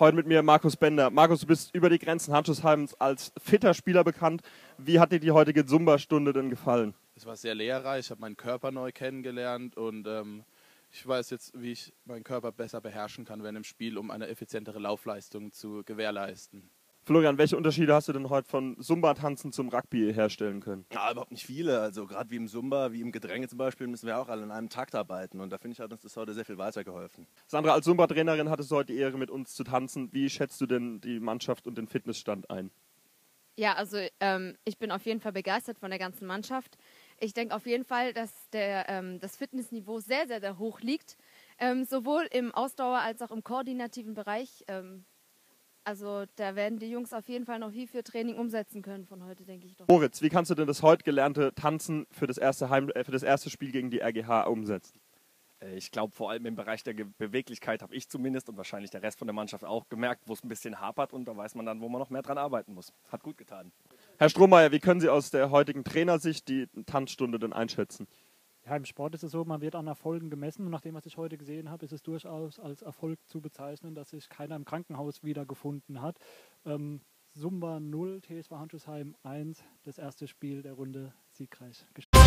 Heute mit mir Markus Bender. Markus, du bist über die Grenzen Handschuhsheims als fitter Spieler bekannt. Wie hat dir die heutige Zumba-Stunde denn gefallen? Es war sehr lehrreich, ich habe meinen Körper neu kennengelernt und ähm, ich weiß jetzt, wie ich meinen Körper besser beherrschen kann während dem Spiel, um eine effizientere Laufleistung zu gewährleisten. Florian, welche Unterschiede hast du denn heute von Zumba-Tanzen zum Rugby herstellen können? Ja, überhaupt nicht viele. Also gerade wie im Zumba, wie im Gedränge zum Beispiel, müssen wir auch alle in einem Takt arbeiten. Und da finde ich, hat uns das heute sehr viel weitergeholfen. Sandra, als Zumba-Trainerin hattest du heute die Ehre, mit uns zu tanzen. Wie schätzt du denn die Mannschaft und den Fitnessstand ein? Ja, also ähm, ich bin auf jeden Fall begeistert von der ganzen Mannschaft. Ich denke auf jeden Fall, dass der, ähm, das Fitnessniveau sehr, sehr, sehr hoch liegt. Ähm, sowohl im Ausdauer- als auch im koordinativen Bereich. Also da werden die Jungs auf jeden Fall noch viel für Training umsetzen können von heute, denke ich doch. Moritz, wie kannst du denn das heute gelernte Tanzen für das erste, Heim, äh, für das erste Spiel gegen die RGH umsetzen? Äh, ich glaube, vor allem im Bereich der Beweglichkeit habe ich zumindest und wahrscheinlich der Rest von der Mannschaft auch gemerkt, wo es ein bisschen hapert und da weiß man dann, wo man noch mehr dran arbeiten muss. Hat gut getan. Herr Strohmeier, wie können Sie aus der heutigen Trainersicht die Tanzstunde denn einschätzen? Ja, im Sport ist es so, man wird an Erfolgen gemessen und nach dem, was ich heute gesehen habe, ist es durchaus als Erfolg zu bezeichnen, dass sich keiner im Krankenhaus wiedergefunden hat. Ähm, Sumba 0, TSV Handschuhsheim 1, das erste Spiel der Runde siegreich gespielt.